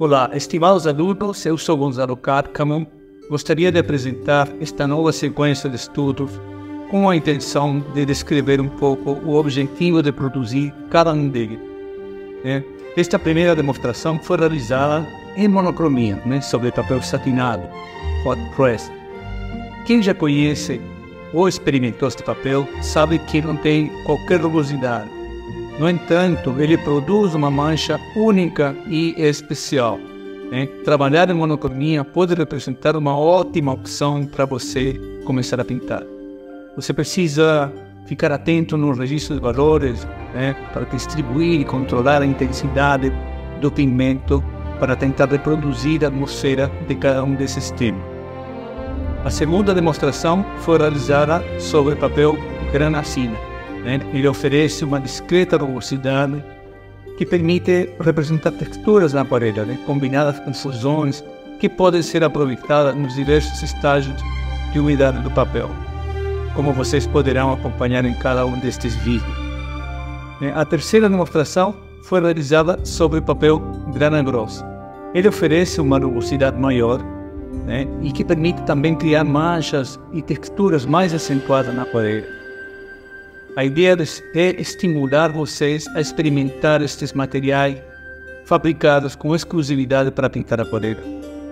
Olá, estimados alunos, eu sou Gonzalo Cárcamo. Gostaria de apresentar esta nova sequência de estudos com a intenção de descrever um pouco o objetivo de produzir cada um deles. Né? Esta primeira demonstração foi realizada em monocromia, né, sobre papel satinado, hot press. Quem já conhece ou experimentou este papel sabe que não tem qualquer rugosidade no entanto, ele produz uma mancha única e especial. Né? Trabalhar em monocromia pode representar uma ótima opção para você começar a pintar. Você precisa ficar atento no registro de valores né? para distribuir e controlar a intensidade do pigmento para tentar reproduzir a atmosfera de cada um desses temas. A segunda demonstração foi realizada sobre papel granacina? Ele oferece uma discreta rugosidade que permite representar texturas na parede, né? combinadas com fusões que podem ser aproveitadas nos diversos estágios de umidade do papel, como vocês poderão acompanhar em cada um destes vídeos. Né? A terceira demonstração foi realizada sobre papel grana grossa. Ele oferece uma rugosidade maior né? e que permite também criar manchas e texturas mais acentuadas na parede. A ideia é estimular vocês a experimentar estes materiais fabricados com exclusividade para pintar a parede.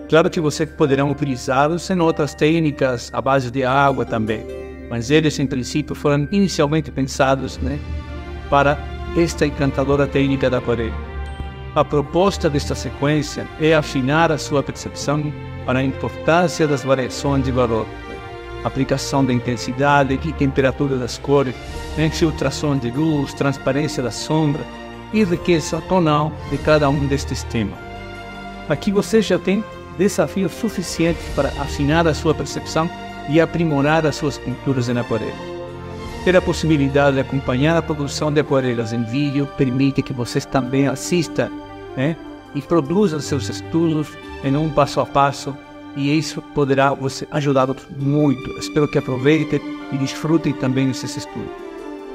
Claro que vocês poderão utilizá-los em outras técnicas à base de água também, mas eles em princípio foram inicialmente pensados né, para esta encantadora técnica da parede. A proposta desta sequência é afinar a sua percepção para a importância das variações de valor aplicação da intensidade e temperatura das cores, infiltração de luz, transparência da sombra e riqueza tonal de cada um destes temas. Aqui você já tem desafios suficientes para afinar a sua percepção e aprimorar as suas pinturas em aquarela. Ter a possibilidade de acompanhar a produção de aquarelas em vídeo permite que vocês também assistam né, e produzam seus estudos em um passo a passo e isso poderá você ajudar muito. Espero que aproveitem e desfrutem também desses estudos.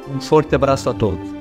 Um forte abraço a todos.